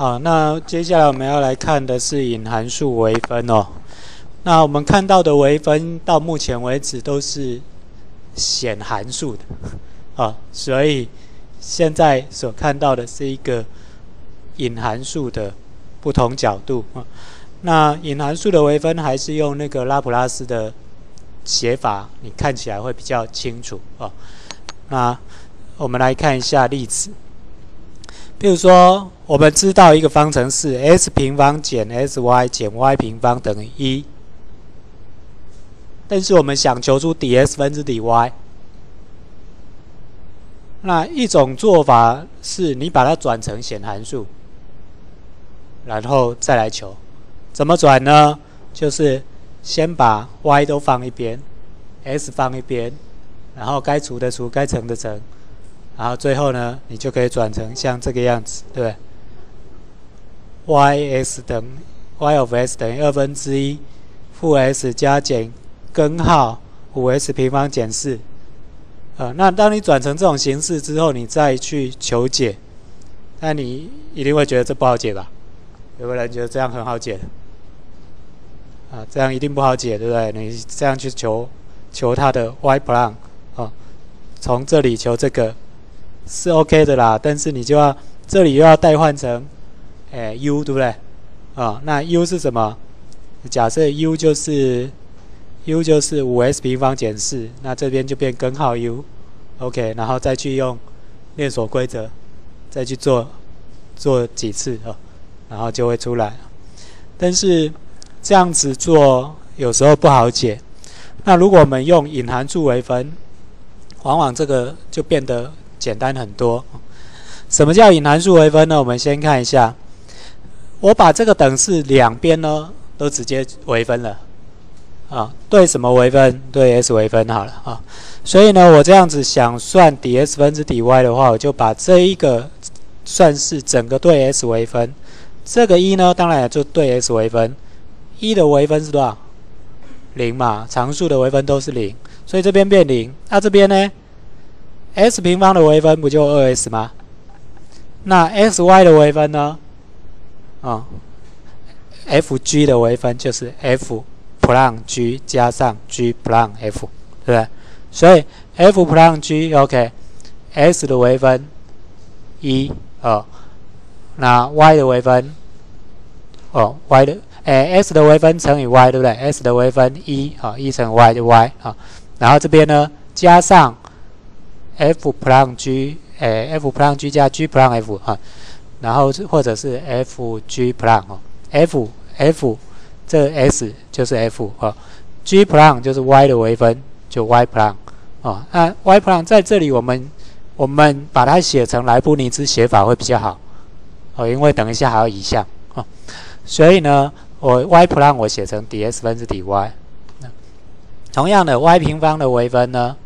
好，那接下来我们要来看的是隐函数微分哦。那我们看到的微分到目前为止都是显函数的，啊，所以现在所看到的是一个隐函数的不同角度啊。那隐函数的微分还是用那个拉普拉斯的写法，你看起来会比较清楚啊。那我们来看一下例子，譬如说，我们知道一个方程式 s 平方减 sy 减 y 平方等于一。但是我们想求出 ds 分之 dy，那一种做法是你把它转成显函数，然后再来求。怎么转呢？就是先把 y 都放一边，s 放一边，然后该除的除，该乘的乘，然后最后呢，你就可以转成像这个样子，对不对？y(s) 等 y of s 等于二分之一负 s 加减。根号五 s 平方减四，呃，那当你转成这种形式之后，你再去求解，那你一定会觉得这不好解吧？有个人觉得这样很好解，啊，这样一定不好解，对不对？你这样去求求它的 y prime，啊，从这里求这个是 OK 的啦，但是你就要这里又要代换成，哎 u 对不对？啊，那 u 是什么？假设 u 就是。u 就是五 s 平方减四，那这边就变根号 u，OK，然后再去用链锁规则再去做做几次哦，然后就会出来。但是这样子做有时候不好解。那如果我们用隐函数微分，往往这个就变得简单很多。什么叫隐函数微分呢？我们先看一下，我把这个等式两边呢都直接微分了。啊，对什么微分？对 s 微分好了啊。所以呢，我这样子想算 ds 分之 dy 的话，我就把这一个算是整个对 s 微分。这个一呢，当然也就对 s 微分。一的微分是多少？零嘛，常数的微分都是零，所以这边变零。那这边呢？s 平方的微分不就二 s 吗？那 xy 的微分呢？啊，fg 的微分就是 f。plus g 加上 g plus f，对不对？所以 f plus g，OK，s 的微分一哦，那 y 的微分哦，y 的诶 s 的微分乘以 y，对不对？s 的微分一啊，一乘 y 就 y 啊，然后这边呢加上 f plus g，诶 f plus g 加 g plus f 啊，然后或者是 f g plus 哦，f f。这 s 就是 f 啊，g prime 就是 y 的微分，就 y prime 啊。那 y prime 在这里，我们我们把它写成莱布尼兹写法会比较好哦，因为等一下还要移项啊。所以呢，我 y prime 我写成 ds 分之 dy。同样的，y 平方的微分呢，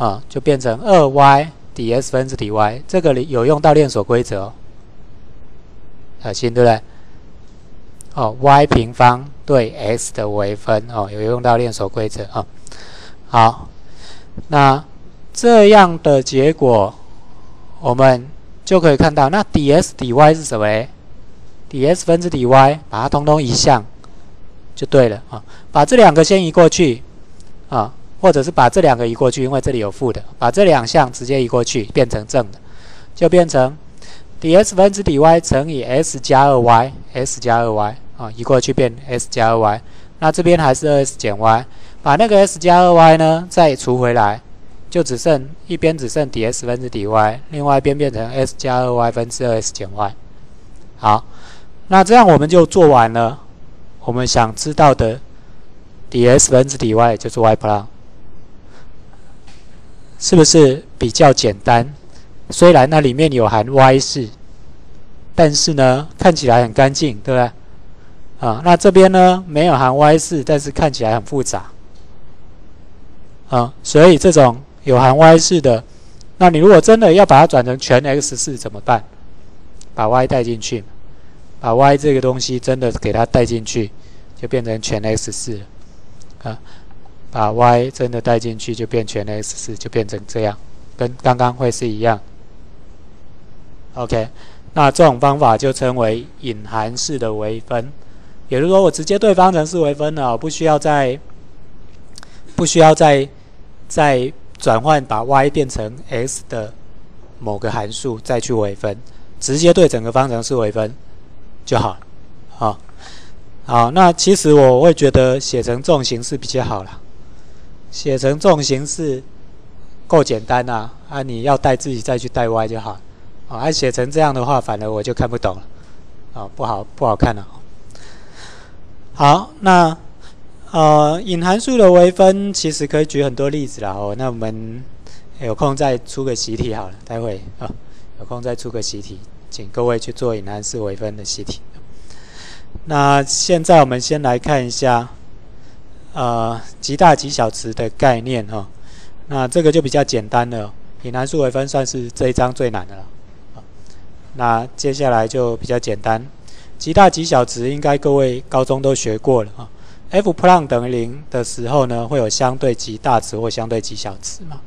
啊，就变成二 y ds 分之 dy。这个里有用到链锁规则，小心对不对？哦，y 平方对 s 的微分哦，有用到链锁规则啊。好，那这样的结果，我们就可以看到，那 ds 底 y 是什么？ds 分之 dy，把它通通移项就对了啊。把这两个先移过去啊，或者是把这两个移过去，因为这里有负的，把这两项直接移过去，变成正的，就变成。ds 分之 dy 乘以 s 加二 y，s 加二 y 啊，移过去变 s 加二 y，那这边还是二 s 减 y，把那个 s 加二 y 呢再除回来，就只剩一边只剩 ds 分之 dy，另外一边变成 s 加二 y 分之二 s 减 y。好，那这样我们就做完了我们想知道的 ds 分之 dy 就是 y plus，是不是比较简单？虽然那里面有含 y 式，但是呢，看起来很干净，对不对？啊，那这边呢没有含 y 式，但是看起来很复杂。啊，所以这种有含 y 式的，那你如果真的要把它转成全 x 式怎么办？把 y 带进去，把 y 这个东西真的给它带进去，就变成全 x 式了。啊，把 y 真的带进去就变全 x 式，就变成这样，跟刚刚会是一样。OK，那这种方法就称为隐含式的微分，也就是说，我直接对方程式微分了，不需要再不需要再再转换把 y 变成 x 的某个函数再去微分，直接对整个方程式微分就好了。好，好，那其实我会觉得写成这种形式比较好了，写成这种形式够简单啊，啊，你要带自己再去带 y 就好。啊，写成这样的话，反而我就看不懂了，啊，不好，不好看了。好，那呃，隐函数的微分其实可以举很多例子了哦。那我们有空再出个习题好了，待会啊，有空再出个习题，请各位去做隐函数微分的习题。那现在我们先来看一下，呃，极大极小值的概念哈。那这个就比较简单了，以函数为分算是这一章最难的了。那接下来就比较简单，极大极小值应该各位高中都学过了啊。f 普朗等于零的时候呢，会有相对极大值或相对极小值嘛？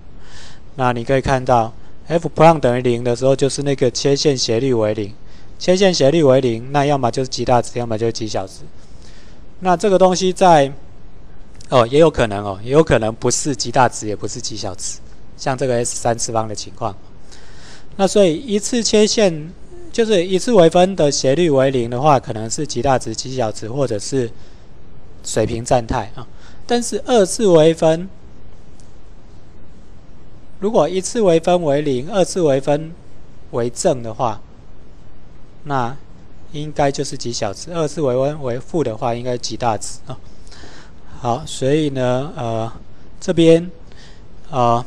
那你可以看到，f 普朗等于零的时候，就是那个切线斜率为零，切线斜率为零，那要么就是极大值，要么就是极小值。那这个东西在哦，也有可能哦，也有可能不是极大值，也不是极小值，像这个 s 三次方的情况。那所以一次切线就是一次微分的斜率为零的话，可能是极大值、极小值，或者是水平站态啊。但是二次微分，如果一次微分为零，二次微分为正的话，那应该就是极小值；二次微分为负的话，应该极大值啊。好，所以呢，呃，这边啊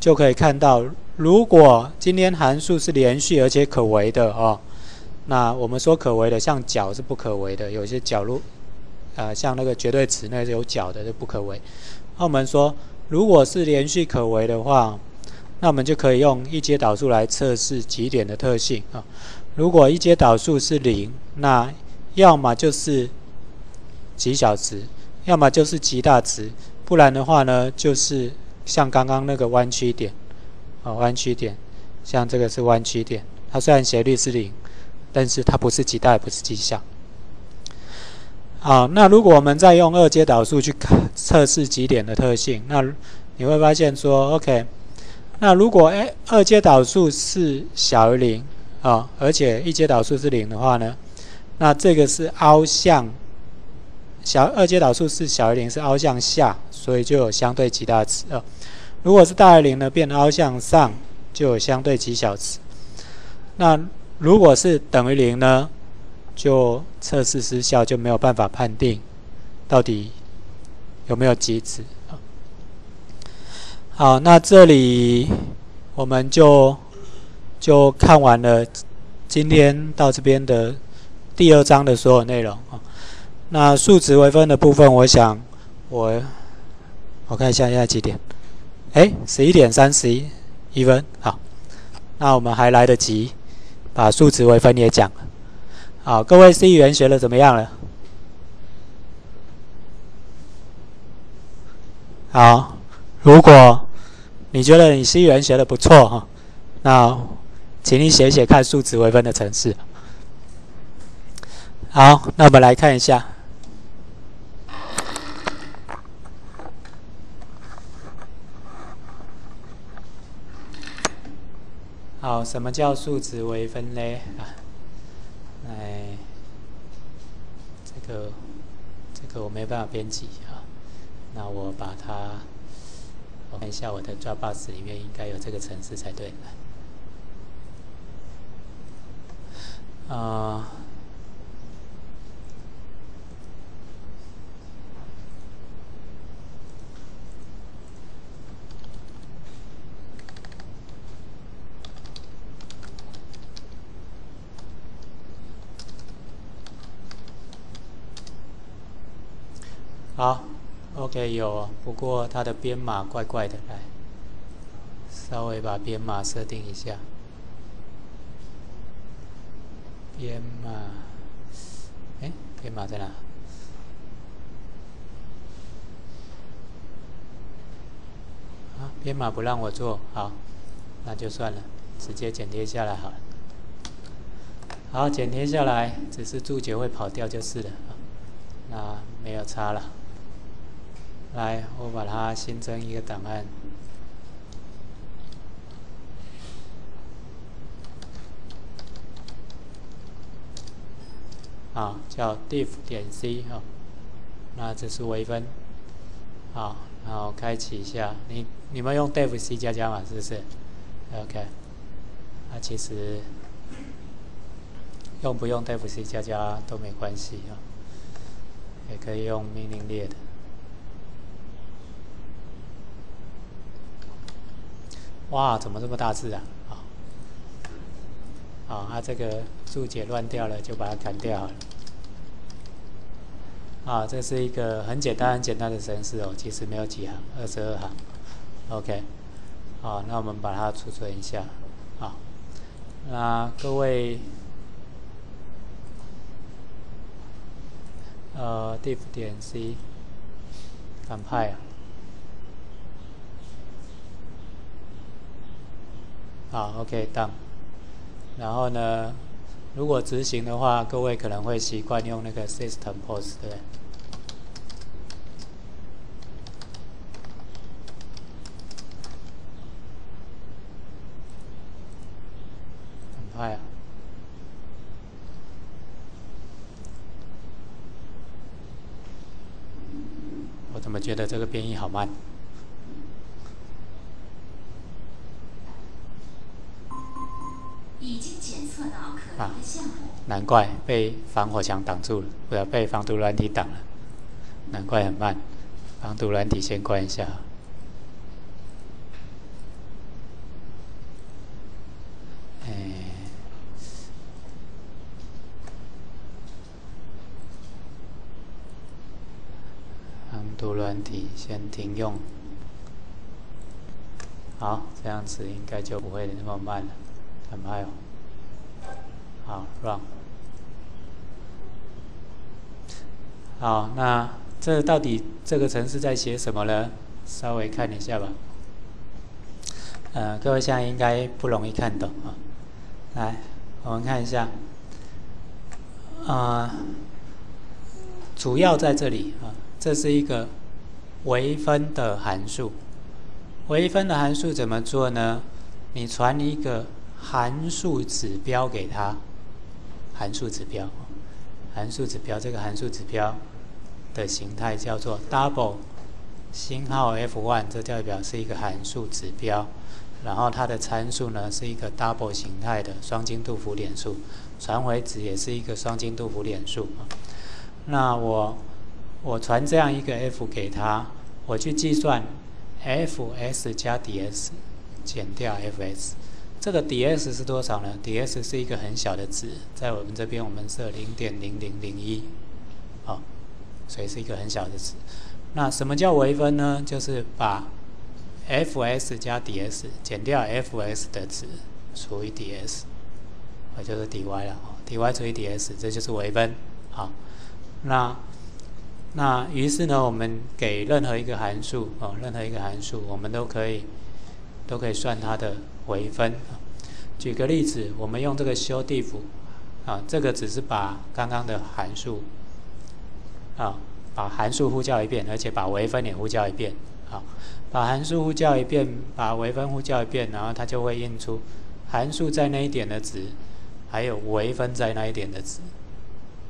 就可以看到。如果今天函数是连续而且可为的哦，那我们说可为的，像角是不可为的，有些角路，呃，像那个绝对值，那是有角的就不可为。那我们说，如果是连续可为的话，那我们就可以用一阶导数来测试极点的特性啊。如果一阶导数是零，那要么就是极小值，要么就是极大值，不然的话呢，就是像刚刚那个弯曲点。啊，弯曲点，像这个是弯曲点，它虽然斜率是零，但是它不是极大，也不是极小。好，那如果我们再用二阶导数去测试极点的特性，那你会发现说，OK，那如果哎二阶导数是小于零啊，而且一阶导数是零的话呢，那这个是凹向小二阶导数是小于零，是凹向下，所以就有相对极大值啊。如果是大于零呢，变凹向上，就有相对极小值。那如果是等于零呢，就测试失效，就没有办法判定到底有没有极值。好，那这里我们就就看完了今天到这边的第二章的所有内容啊。那数值微分的部分，我想我我看一下现在几点。哎，十一点三十一分，好，那我们还来得及把数值微分也讲了。好，各位 C 语言学的怎么样了？好，如果你觉得你 C 语言学的不错哈，那请你写写看数值微分的程式。好，那我们来看一下。好，什么叫数值微分呢？啊，哎，这个这个我没办法编辑啊。那我把它，我看一下我的 Dropbox 里面应该有这个程式才对。啊。好，OK，有，不过它的编码怪怪的，来，稍微把编码设定一下。编码，哎，编码在哪？啊，编码不让我做，好，那就算了，直接剪贴下来好了。好，剪贴下来，只是注解会跑掉就是了，那没有差了。来，我把它新增一个档案，啊，叫 diff 点 c 哈，那这是微分，好，然后开启一下，你你们用 diff c 加加嘛，是不是？OK，那其实用不用 diff c 加加都没关系啊，也可以用命令列的。哇，怎么这么大字啊？啊，啊，它这个注解乱掉了，就把它砍掉了。啊，这是一个很简单、很简单的程式哦，其实没有几行，二十二行。OK，好，那我们把它储存一下。啊，那各位，呃，diff 点 c 反派啊。好，OK，done。然后呢，如果执行的话，各位可能会习惯用那个 system post，对不对？很快啊！我怎么觉得这个编译好慢？难怪被防火墙挡住了，不要被防毒软体挡了，难怪很慢。防毒软体先关一下。哎，防毒软体先停用。好，这样子应该就不会那么慢了，很慢哦。好，run。好，那这到底这个程式在写什么呢？稍微看一下吧。呃，各位现在应该不容易看懂啊。来，我们看一下。啊，主要在这里啊，这是一个微分的函数。微分的函数怎么做呢？你传一个函数指标给他。函数指标，函数指标这个函数指标的形态叫做 double 星号 f1，这代表是一个函数指标。然后它的参数呢是一个 double 形态的双精度浮点数，传回值也是一个双精度浮点数。那我我传这样一个 f 给它，我去计算 f(s) 加 ds 减掉 f(s)。这个 ds 是多少呢？ds 是一个很小的值，在我们这边我们设零点零零零一，所以是一个很小的值。那什么叫微分呢？就是把 fs 加 ds 减掉 fs 的值除以 ds，也就是 dy 了，dy 除以 ds，这就是微分。好，那那于是呢，我们给任何一个函数哦，任何一个函数，我们都可以都可以算它的。微分，举个例子，我们用这个修 diff，啊，这个只是把刚刚的函数，啊，把函数呼叫一遍，而且把微分也呼叫一遍，啊，把函数呼叫一遍，把微分呼叫一遍，然后它就会印出函数在那一点的值，还有微分在那一点的值，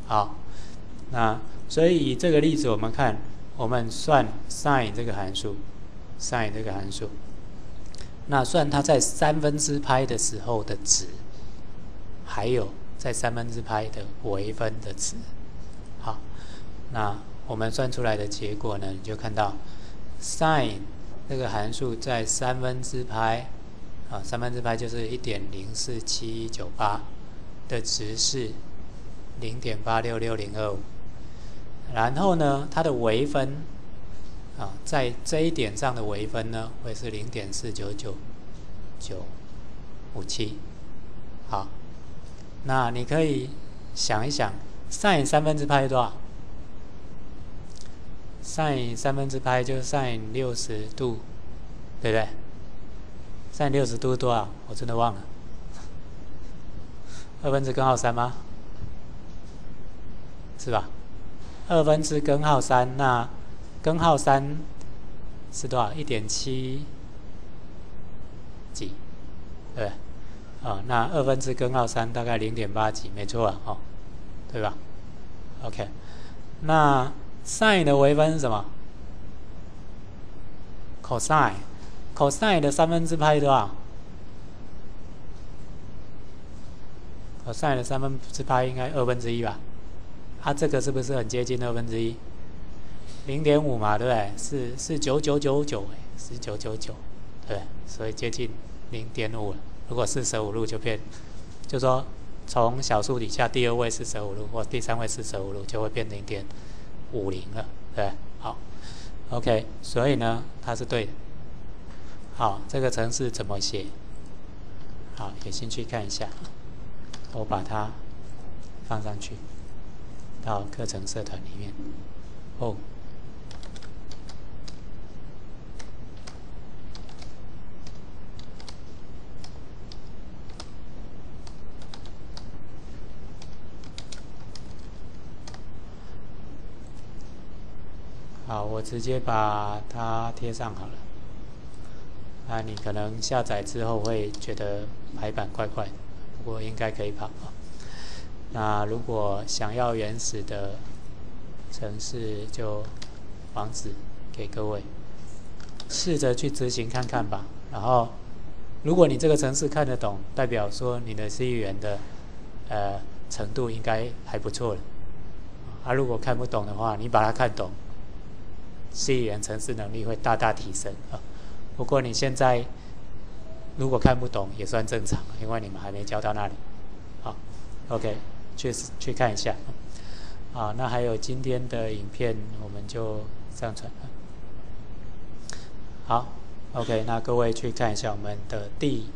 好，那所以以这个例子我们看，我们算 sin 这个函数，sin 这个函数。那算它在三分之拍的时候的值，还有在三分之拍的微分的值，好，那我们算出来的结果呢？你就看到 sin 这个函数在三分之拍，啊，三分之拍就是一点零四七一九八的值是零点八六六零二五，然后呢，它的微分。啊，在这一点上的微分呢，会是零点四九九九五七。好，那你可以想一想，sin 三分之派多少？sin 三分之派就是 sin 六十度，对不对？sin 六十度多少？我真的忘了。二分之根号三吗？是吧？二分之根号三，那根号三是多少？一点七几？对不对，啊，那二分之根号三大概零点八几，没错啊，哦，对吧？OK，那 sin 的微分是什么？cosine，cosine 的三分之派多少？cosine 的三分之派应该二分之一吧？它这个是不是很接近二分之一？零点五嘛，对不对？是是九九九九，是九九九，对，所以接近零点五。如果四舍五入就变，就说从小数底下第二位四舍五入或第三位四舍五入就会变零点五零了，对，好，OK，所以呢，它是对的。好，这个程式怎么写？好，有兴趣看一下，我把它放上去。到课程社团里面哦。好，我直接把它贴上好了。啊，你可能下载之后会觉得排版怪怪，不过应该可以跑啊。那如果想要原始的城市，就网址给各位，试着去执行看看吧。然后，如果你这个城市看得懂，代表说你的 C 语言的呃程度应该还不错了。啊，如果看不懂的话，你把它看懂，C 语言程式能力会大大提升啊。不过你现在如果看不懂也算正常，因为你们还没教到那里。好，OK。去去看一下，啊，那还有今天的影片，我们就上传了。好，OK，那各位去看一下我们的第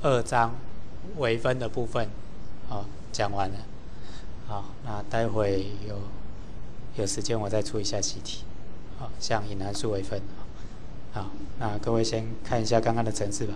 二章微分的部分，好，讲完了。好，那待会有有时间我再出一下习题，啊，像以函数为分。好，那各位先看一下刚刚的程式吧。